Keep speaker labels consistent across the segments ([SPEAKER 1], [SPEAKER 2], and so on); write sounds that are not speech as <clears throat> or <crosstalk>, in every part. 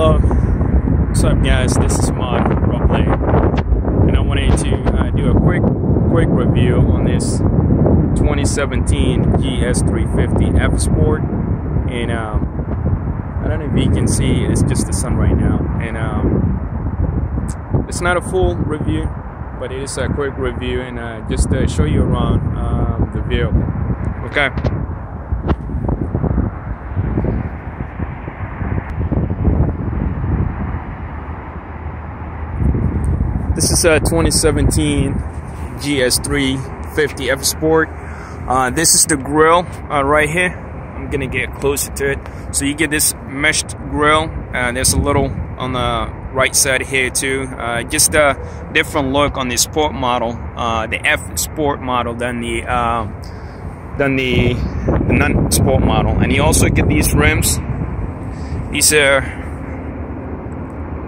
[SPEAKER 1] Hello, what's up, guys? This is Mar Roble, and I wanted to uh, do a quick, quick review on this 2017 GS350 F Sport. And um, I don't know if you can see, it's just the sun right now, and um, it's not a full review, but it is a quick review, and uh, just to show you around um, the vehicle. Okay. This is a 2017 GS350 F Sport. Uh, this is the grill uh, right here. I'm gonna get closer to it. So you get this meshed grill. Uh, there's a little on the right side here too. Uh, just a different look on the Sport model, uh, the F Sport model than the um, than the, the non-Sport model. And you also get these rims. These are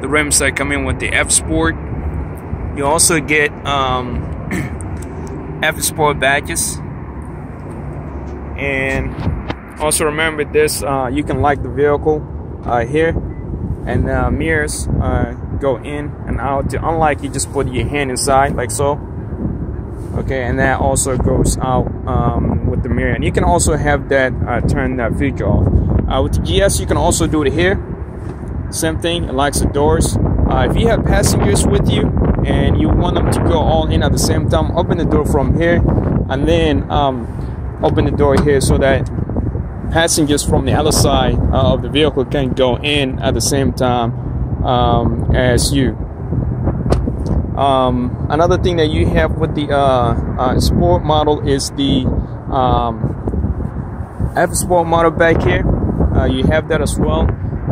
[SPEAKER 1] the rims that come in with the F Sport you also get um, <clears throat> Sport badges. And also remember this, uh, you can lock the vehicle uh, here and uh, mirrors uh, go in and out. Unlike you just put your hand inside like so. Okay, and that also goes out um, with the mirror. And you can also have that uh, turn that feature off. Uh, with the GS, you can also do it here. Same thing, it locks the doors. if you have passengers with you, and you want them to go all in at the same time open the door from here and then um, open the door here so that passengers from the other side uh, of the vehicle can go in at the same time um, as you. Um, another thing that you have with the uh, uh, sport model is the um, F Sport model back here. Uh, you have that as well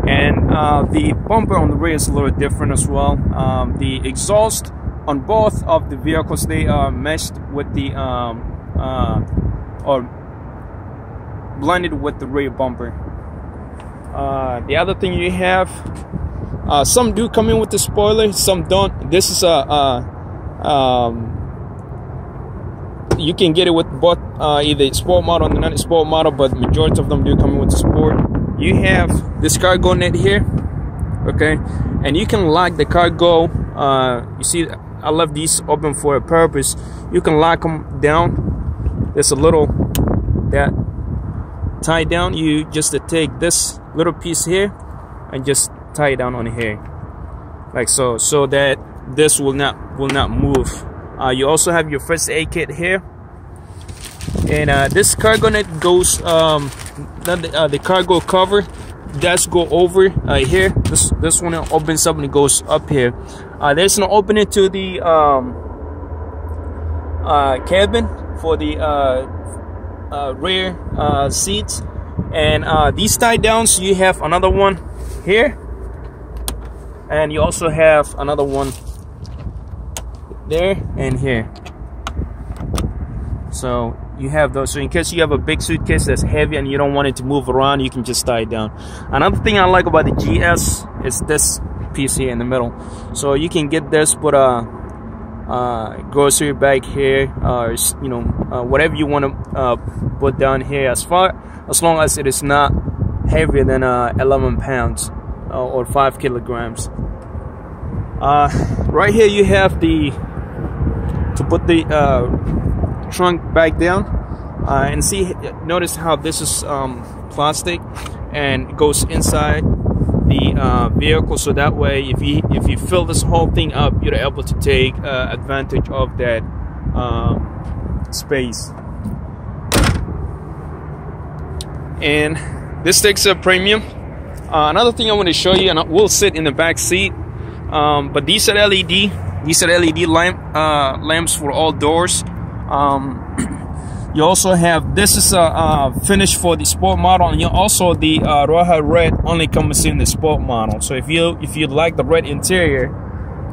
[SPEAKER 1] and uh, the bumper on the rear is a little different as well. Um, the exhaust on both of the vehicles they are meshed with the um, uh, or blended with the rear bumper. Uh, the other thing you have uh, some do come in with the spoiler some don't. This is a, a um, you can get it with both uh, either sport model and non-sport model but majority of them do come in with the sport you have this cargo net here okay? And you can lock the cargo uh, you see I left these open for a purpose. You can lock them down. There's a little that tie down. You just to take this little piece here and just tie it down on here. Like so so that this will not will not move. Uh, you also have your first aid kit here and uh, this cargo net goes um, the, uh, the cargo cover does go over uh, here. This this one opens up and it goes up here. Uh, there's an opening to the um, uh, cabin for the uh, rear seats. And these tie downs you have another one here. And you also have another one there and here. So you have those. So in case you have a big suitcase that's heavy and you don't want it to move around you can just tie it down. Another thing i like about the gs is this piece here in the middle. So you can get this put a uh, grocery bag here or uh, you know uh, whatever you want to uh, put down here. As far as long as it is not heavier than uh, 11 pounds uh, or 5 kilograms. Right here you have the to put the trunk back down uh, and see notice how this is um, plastic and goes inside the uh, vehicle. So that way if you if you fill this whole thing up you're able to take uh, advantage of that um, space. And this takes a premium. Uh, another thing I want to show you and we'll sit in the back seat um, but these are LED these are LED lamp uh, lamps for all doors um, <clears throat> you also have this is a, a finish for the sport model, and you also the uh, Rioja Red only comes in the sport model. So if you if you like the red interior,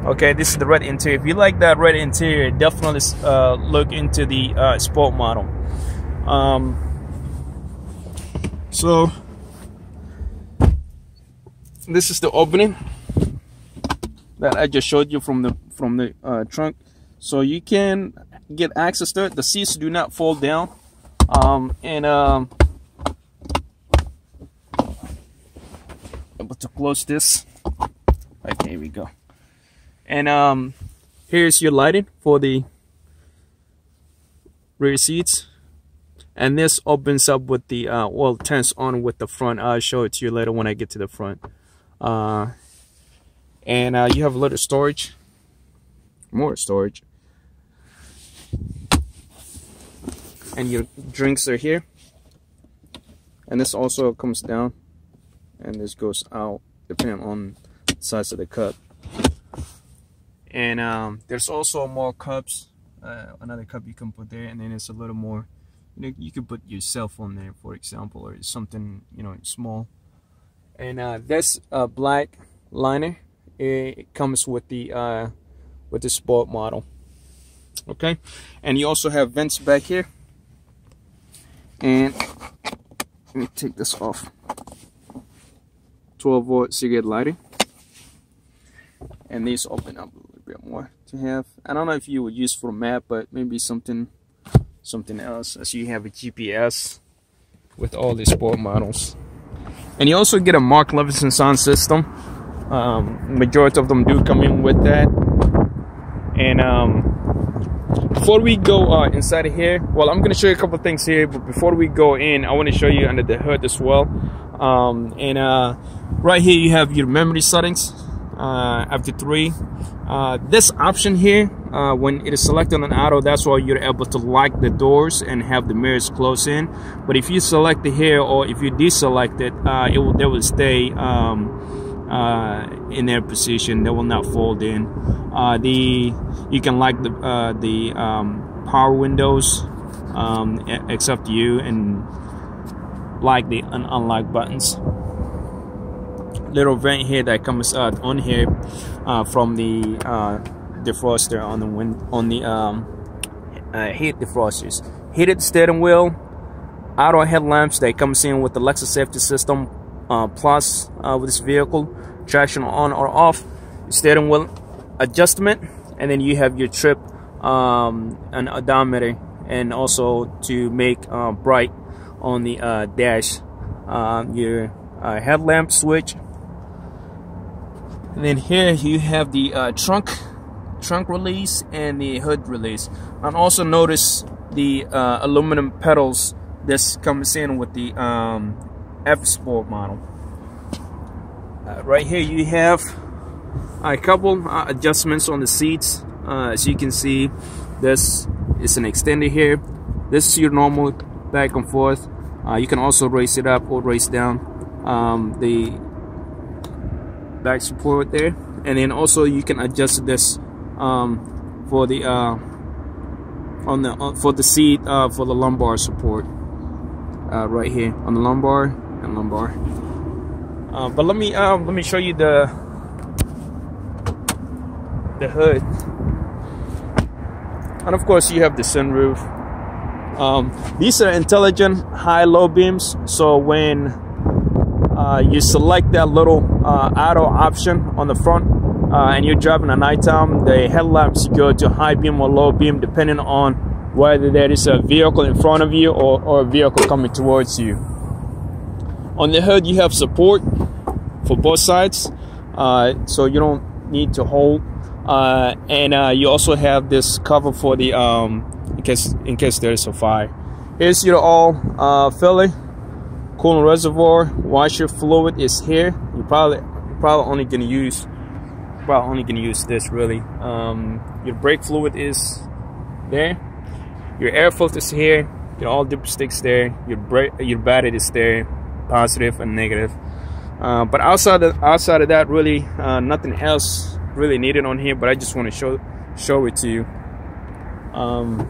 [SPEAKER 1] okay, this is the red interior. If you like that red interior, definitely uh, look into the uh, sport model. Um, so this is the opening that I just showed you from the from the uh, trunk. So you can get access to it. The seats do not fold down. Um, and um, able to close this Okay, here we go. And um, here's your lighting for the rear seats. And this opens up with the, uh, well, turns on with the front. I'll show it to you later when I get to the front. Uh, and uh, you have a little storage, more storage. And your drinks are here. And this also comes down and this goes out depending on the size of the cup. And um, there's also more cups uh, another cup you can put there and then it's a little more you know you can put your cell phone there for example or something you know small. And uh, this uh, black liner it comes with the uh, with the sport model. Okay? And you also have vents back here and let me take this off. 12 volt cigarette lighting. And these open up a little bit more to have. I don't know if you would use for a map but maybe something something else as you have a GPS with all these sport models. And you also get a Mark Levinson sound system. Um, majority of them do come in with that. And um, before we go uh, inside of here well I'm gonna show you a couple things here but before we go in I want to show you under the hood as well. Um, and uh, right here you have your memory settings uh, after three. Uh, this option here uh, when it is selected on auto that's why you're able to lock the doors and have the mirrors close in. But if you select it here or if you deselect it uh, it will they will stay um, uh, in their position they will not fold in. Uh, the you can lock the uh, the um, power windows um, except you and like the un unlock buttons. Little vent here that comes out on here uh, from the uh, defroster on the wind on the um, uh, heat defrosters. Heated steering wheel auto headlamps that comes in with the Lexus safety system uh, plus uh, with this vehicle traction on or off steering wheel adjustment and then you have your trip um, an odometer and also to make uh, bright on the uh, dash uh, your uh, headlamp switch. And then here you have the trunk trunk release and the hood release. And also notice the aluminum pedals this comes in with the um, F Sport model. Uh, right here you have a couple adjustments on the seats. As you can see this is an extender here. This is your normal back and forth. Uh, you can also raise it up or raise down um, the back support there. And then also you can adjust this um, for the uh, on the uh, for the seat uh, for the lumbar support uh, right here on the lumbar and lumbar uh, but let me um, let me show you the the hood. And of course you have the sunroof. Um, these are intelligent high-low beams, so when uh, you select that little uh, auto option on the front uh, and you're driving at nighttime, the headlamps go to high beam or low beam depending on whether there is a vehicle in front of you or, or a vehicle coming towards you. On the hood, you have support for both sides, uh, so you don't need to hold. Uh, and uh, you also have this cover for the um, in case in case there is a fire. Here's your all uh, filling coolant reservoir. Washer fluid is here. You probably probably only gonna use probably only gonna use this really. Um, your brake fluid is there. Your air filter is here. Your all dipsticks there. Your brake your battery is there, positive and negative. Uh, but outside of outside of that, really uh, nothing else really needed on here. But I just want to show show it to you. Um,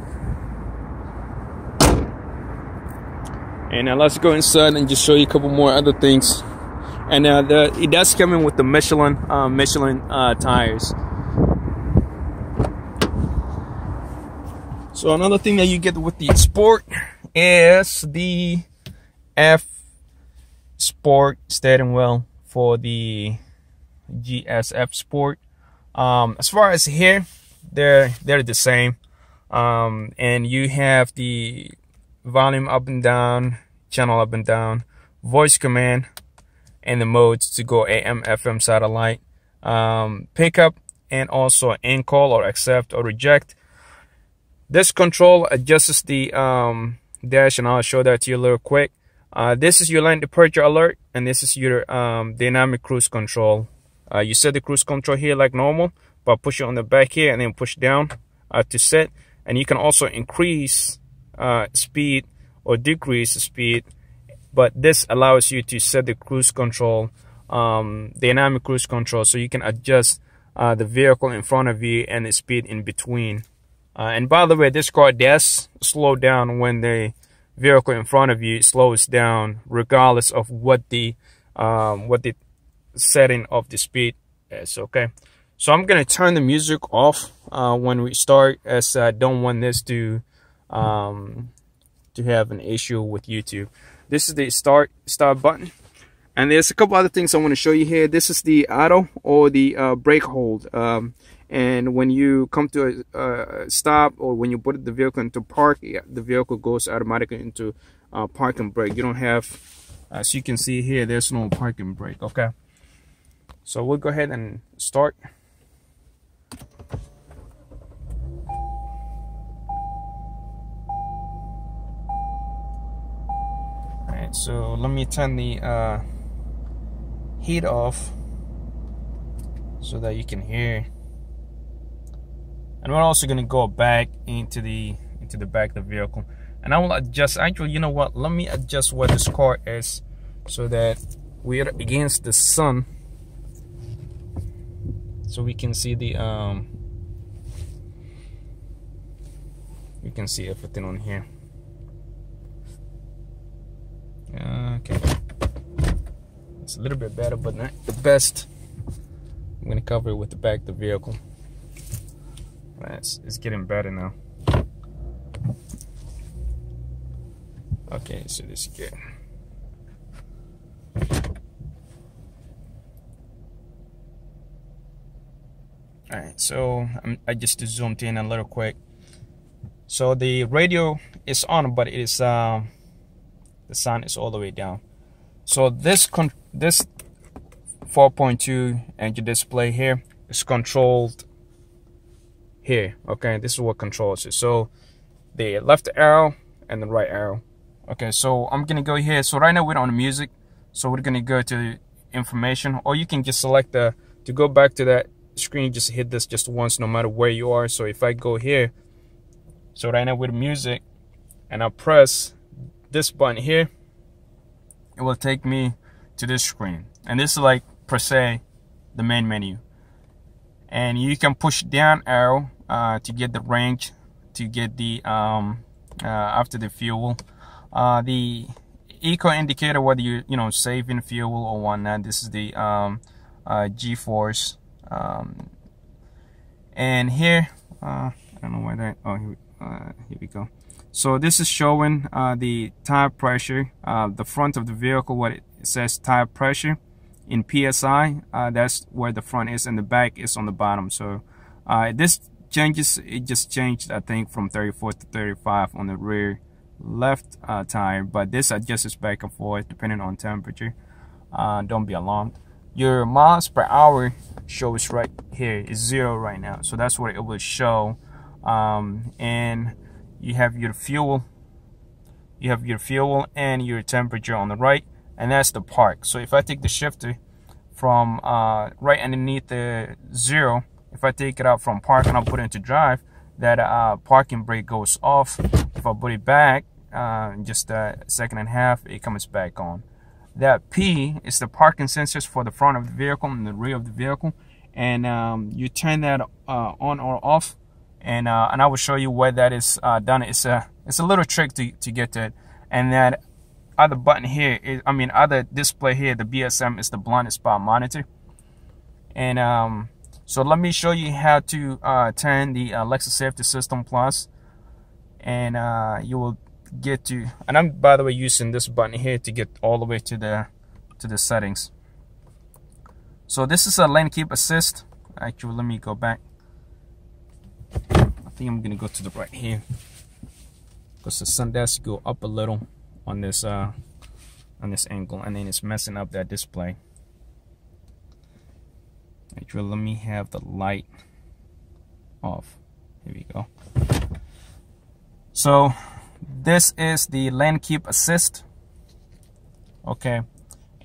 [SPEAKER 1] and now let's go inside and just show you a couple more other things and uh, the, it does come in with the Michelin uh, Michelin uh, tires so another thing that you get with the Sport is the F Sport steering wheel for the GSF Sport um, as far as here they're they're the same um, and you have the volume up and down, channel up and down, voice command, and the modes to go AM, FM satellite. um, pickup and also in call or accept or reject. This control adjusts the um, dash and I'll show that to you little quick. Uh, this is your lane departure alert and this is your um, dynamic cruise control. Uh, you set the cruise control here like normal, but push it on the back here and then push down uh, to set. And you can also increase uh, speed or decrease speed, but this allows you to set the cruise control, um, dynamic cruise control, so you can adjust uh, the vehicle in front of you and the speed in between. Uh, and by the way, this car does slow down when the vehicle in front of you slows down, regardless of what the um, what the setting of the speed is. Okay, so I'm gonna turn the music off uh, when we start, as I don't want this to um, to have an issue with YouTube. This is the start start button. And there's a couple other things I want to show you here. This is the auto or the uh, brake hold. Um, and when you come to a, stop or when you put the vehicle into park, the vehicle goes automatically into uh, parking brake. You don't have, as you can see here, there's no parking brake. Okay. So we'll go ahead and start. All right, so let me turn the uh, heat off so that you can hear and we're also going to go back into the into the back of the vehicle. And I will adjust actually you know what? Let me adjust where this car is so that we're against the sun. So we can see the um we can see everything on here. Okay. It's a little bit better, but not the best. I'm gonna cover it with the back of the vehicle. It's, it's getting better now. Okay, so this is good. Alright, so I'm, I just zoomed in a little quick. So the radio is on, but it is um, the sound is all the way down. So this con this 4.2 engine display here is controlled here. Okay, this is what controls it. So the left arrow and the right arrow. Okay, so I'm gonna go here. So right now we're on the music. So we're gonna go to information, or you can just select the to go back to that screen. Just hit this just once, no matter where you are. So if I go here, so right now with music, and I press this button here it will take me to this screen. And this is like per se the main menu. And you can push down arrow uh, to get the range, to get the um, uh, after the fuel. Uh, the eco indicator, whether you you know saving fuel or whatnot. This is the um, uh, G-force. Um, and here, uh, I don't know why that. Oh, here, uh, here we go. So this is showing the tire pressure, the front of the vehicle, what it says tire pressure in PSI. That's where the front is and the back is on the bottom. So this changes, it just changed, I think, from 34 to 35 on the rear left uh, tire. But this adjusts back and forth depending on temperature. Uh, don't be alarmed. Your miles per hour shows right here is zero right now. So that's what it will show. Um, and you have your fuel you have your fuel and your temperature on the right and that's the park so if I take the shifter from uh, right underneath the zero if I take it out from park and I put it into drive that uh, parking brake goes off. If I put it back uh, just a second and a half it comes back on. That P is the parking sensors for the front of the vehicle and the rear of the vehicle. And um, you turn that uh, on or off and uh, and I will show you where that is uh, done. It's a it's a little trick to to get to it, and that other button here is I mean other display here the BSM is the blind spot monitor, and um so let me show you how to uh, turn the Lexus Safety System Plus, and uh, you will get to and I'm by the way using this button here to get all the way to the to the settings. So this is a lane keep assist. Actually, let me go back. I think I'm gonna go to the right here because the sun does go up a little on this uh on this angle and then it's messing up that display actually let me have the light off. Here we go. So this is the lane keep assist. Okay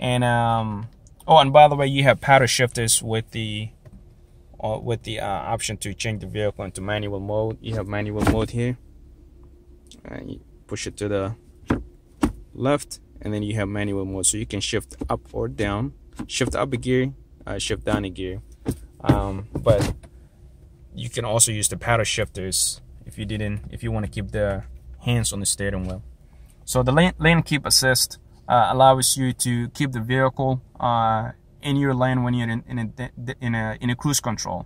[SPEAKER 1] and um oh and by the way you have paddle shifters with the uh, with the uh, option to change the vehicle into manual mode. You have manual mode here. And you push it to the left and then you have manual mode so you can shift up or down. Shift up a gear uh, shift down a gear. Um, but you can also use the paddle shifters if you didn't if you want to keep the hands on the steering wheel. So the lane, lane keep assist uh, allows you to keep the vehicle uh, in your lane when you're in, in, a, in, a, in a cruise control.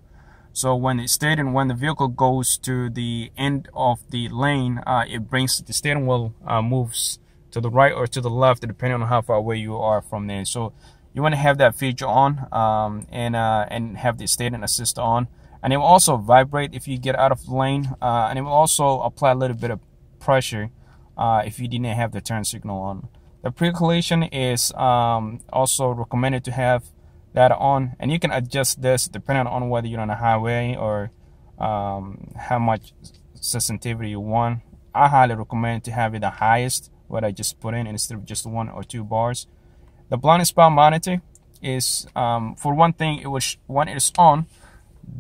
[SPEAKER 1] So when it's steering when the vehicle goes to the end of the lane uh, it brings the steering wheel uh, moves to the right or to the left depending on how far away you are from there. So you want to have that feature on um, and uh, and have the steering assist on. And it will also vibrate if you get out of lane uh, and it will also apply a little bit of pressure uh, if you didn't have the turn signal on. The pre-collision is um, also recommended to have that on and you can adjust this depending on whether you're on a highway or um, how much sensitivity you want. I highly recommend to have it the highest what I just put in instead of just one or two bars. The blind spot monitor is, um, for one thing, it was when it is on,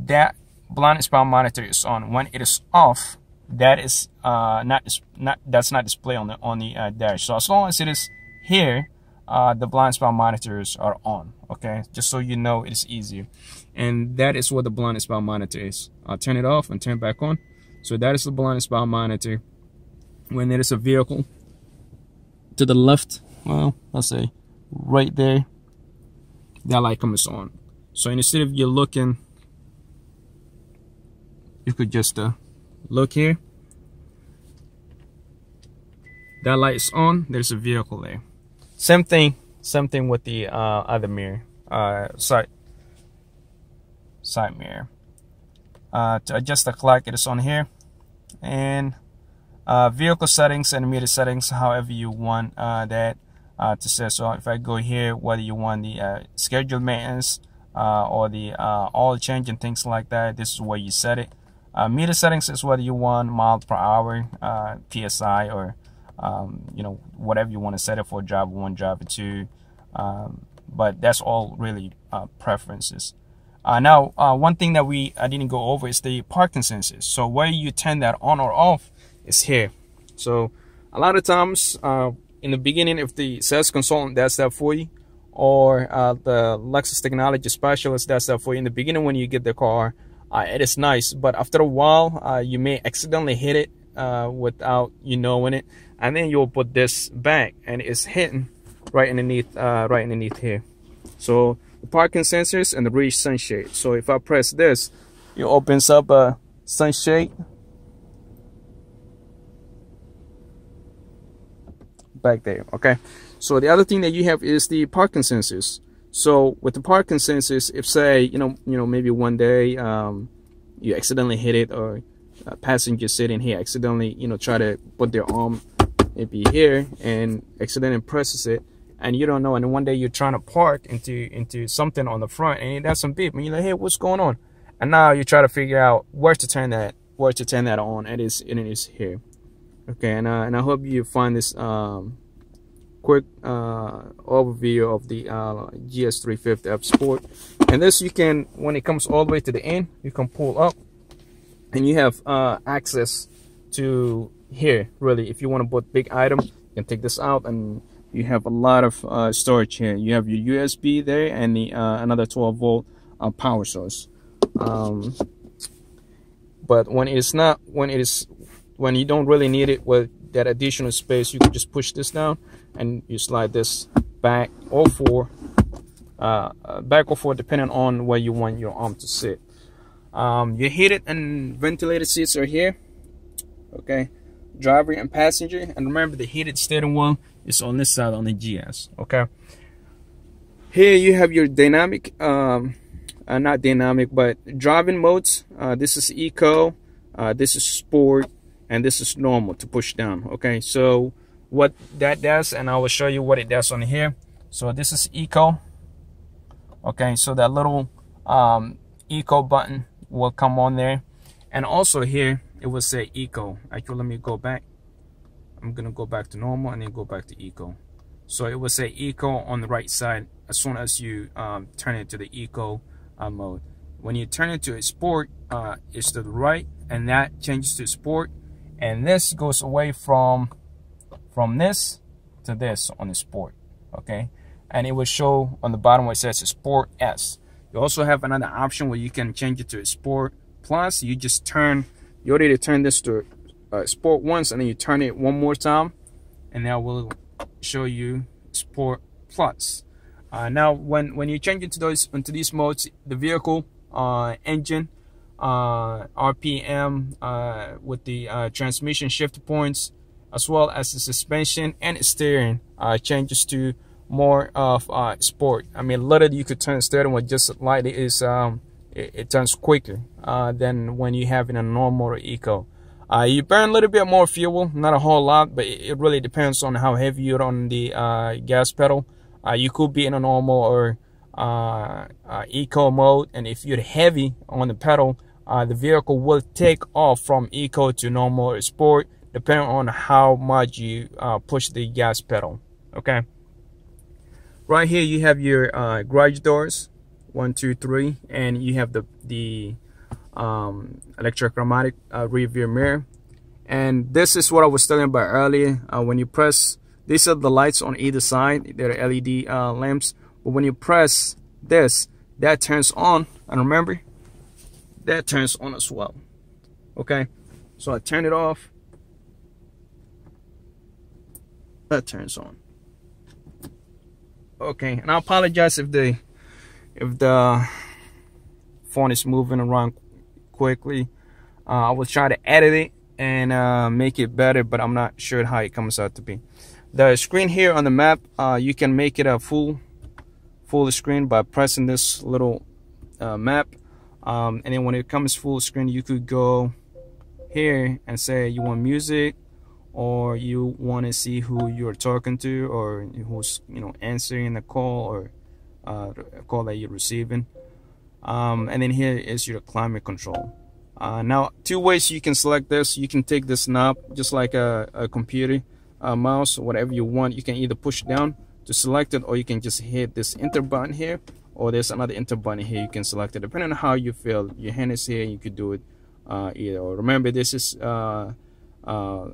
[SPEAKER 1] that blind spot monitor is on. When it is off, that is uh, not not that's not displayed on the on the uh, dash. So as long as it is here, uh, the blind spot monitors are on. Okay, just so you know, it is easier, and that is what the blind spot monitor is. I'll turn it off and turn it back on. So that is the blind spot monitor. When there is a vehicle to the left, well, let's say right there, that light comes on. So instead of you looking, you could just uh, look here. That light is on, there's a vehicle there. Same thing, same thing with the uh, other mirror, uh, side, side mirror. Uh, to adjust the clock, it is on here. And uh, vehicle settings and meter settings however you want uh, that uh, to set so. If I go here whether you want the uh, scheduled maintenance uh, or the uh, oil change and things like that this is where you set it. Meter settings is whether you want miles per hour PSI or um, you know whatever you want to set it for driver one driver two um, but that's all really preferences. Now one thing that we I didn't go over is the parking sensors. So where you turn that on or off is here. So a lot of times uh, in the beginning, if the sales consultant does that for you, or uh, the Lexus technology specialist does that for you in the beginning when you get the car, uh, it is nice. But after a while, uh, you may accidentally hit it uh, without you knowing it, and then you'll put this back, and it's hitting right underneath, uh, right underneath here. So the parking sensors and the rear sunshade. So if I press this, it opens up a sunshade back there okay? So the other thing that you have is the parking sensors so with the parking sensors if say you know you know maybe one day um, you accidentally hit it or a passenger sitting here accidentally you know try to put their arm maybe here and accidentally presses it and you don't know and one day you're trying to park into into something on the front and it does some beep and you're like hey what's going on? And now you try to figure out where to turn that where to turn that on and it's and it is here okay and, uh, and I hope you find this um, quick uh, overview of the uh, GS350 F Sport. And this you can when it comes all the way to the end you can pull up and you have uh, access to here really. If you want to put big items you can take this out and you have a lot of uh, storage here. You have your USB there and the uh, another 12 volt power source. Um, but when it's not when it is when you don't really need it with that additional space you can just push this down and you slide this back or forward uh, uh, back or forward depending on where you want your arm to sit. Um, your heated and ventilated seats are here okay? Driver and passenger and remember the heated steering wheel is on this side on the GS okay? Here you have your dynamic um, uh, not dynamic but driving modes. Uh, this is eco uh, this is sport and this is normal to push down okay? So what that does and I will show you what it does on here. So this is eco okay? So that little um, eco button will come on there. And also here it will say eco. Actually let me go back. I'm gonna go back to normal and then go back to eco. So it will say eco on the right side as soon as you um, turn it to the eco uh, mode. When you turn it to a sport uh, it's to the right and that changes to sport and this goes away from from this to this on the sport okay? And it will show on the bottom where it says sport s. You also have another option where you can change it to sport plus. You just turn you already turn this to uh, sport once and then you turn it one more time and that will show you sport plus. Uh, now when when you change into those into these modes the vehicle uh, engine uh, RPM uh, with the uh, transmission shift points as well as the suspension and steering uh, changes to more of uh, sport. I mean, literally you could turn steering with just lightly is um, it, it, turns quicker uh, than when you have in a normal or eco. Uh, you burn a little bit more fuel, not a whole lot, but it really depends on how heavy you're on the uh, gas pedal. Uh, you could be in a normal or uh, eco mode, and if you're heavy on the pedal, the vehicle will take off from eco to normal or sport depending on how much you uh, push the gas pedal okay? Right here you have your uh, garage doors one two three and you have the the um, electrochromatic uh, rear view mirror. And this is what I was talking about earlier uh, when you press these are the lights on either side they're LED uh, lamps. But when you press this that turns on and remember that turns on as well. Okay? So I turn it off. That turns on. Okay and i apologize if the if the phone is moving around quickly. Uh, i will try to edit it and uh, make it better but i'm not sure how it comes out to be. The screen here on the map uh, you can make it a full full screen by pressing this little uh, map um, and then when it comes full screen you could go here and say you want music or you want to see who you're talking to or who's you know answering the call or uh, a call that you're receiving. Um, and then here is your climate control. Uh, now two ways you can select this. You can take this knob just like a, a computer a mouse whatever you want. You can either push down to select it or you can just hit this enter button here or there's another enter button here you can select it. Depending on how you feel your hand is here you could do it uh, either or. Remember this is uh, uh,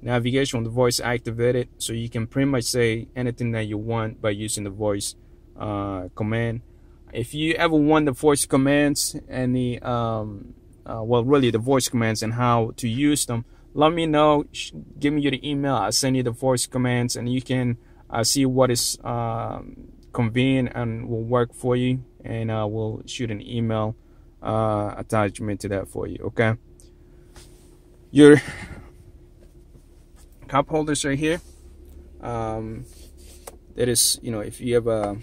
[SPEAKER 1] navigation with the voice activated. So you can pretty much say anything that you want by using the voice uh, command. If you ever want the voice commands and the um, uh, well really the voice commands and how to use them let me know. Give me your email. I'll send you the voice commands and you can uh, see what is um, convenient and will work for you and uh, we'll shoot an email uh, attachment to that for you okay? Your cup holders right here. Um, that is you know if you have a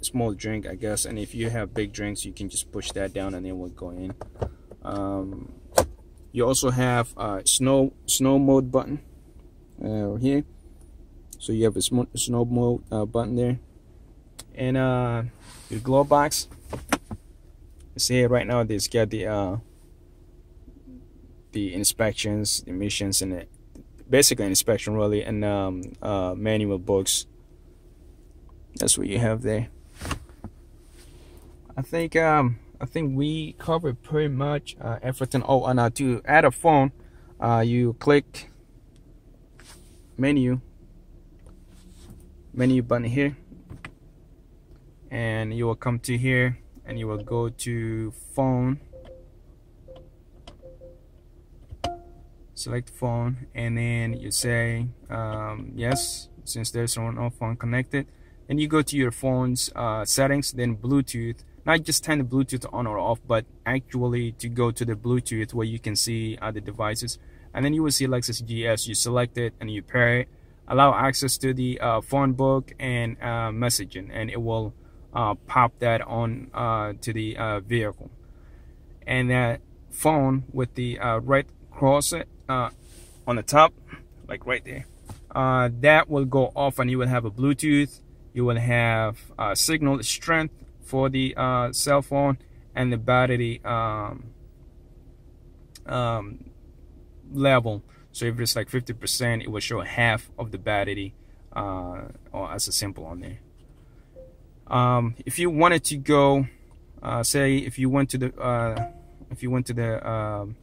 [SPEAKER 1] small drink I guess and if you have big drinks you can just push that down and then will go in. Um, you also have a snow snow mode button uh, here. So you have a snow mode uh, button there and uh, your glove box see right now it's got the uh, the inspections emissions and it basically inspection really and um, uh, manual books. That's what you have there. I think um, I think we covered pretty much uh, everything. Oh and uh, to add a phone uh, you click menu menu button here and you will come to here and you will go to phone. Select phone and then you say um, yes since there's no phone connected. And you go to your phone's uh, settings then Bluetooth. Not just turn the Bluetooth on or off but actually to go to the Bluetooth where you can see other devices. And then you will see Lexus GS you select it and you pair it. Allow access to the uh, phone book and uh, messaging and it will uh, pop that on uh, to the uh, vehicle and that phone with the uh, right cross uh, on the top, like right there, uh, that will go off and you will have a Bluetooth. You will have signal strength for the cell phone and the battery um, um, level so if it's like 50% it will show half of the battery or as a sample on there um, if you wanted to go uh, say if you went to the uh, if you went to the um,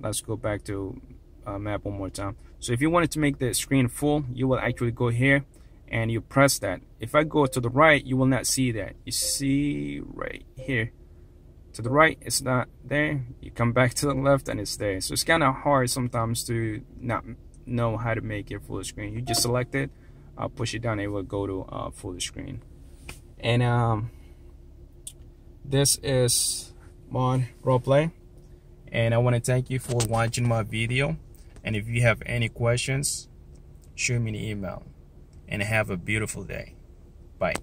[SPEAKER 1] let's go back to uh, map one more time. So if you wanted to make the screen full you will actually go here and you press that. If I go to the right you will not see that. You see right here. To the right it's not there. You come back <laughs> to the left and it's there. So it's kind of hard sometimes to not know how to make it full screen. You just select it I'll push it down it will go to uh, full screen and um, this is Mar Roble. And I want to thank you for watching my video. And if you have any questions shoot me an email. And have a beautiful day. Bye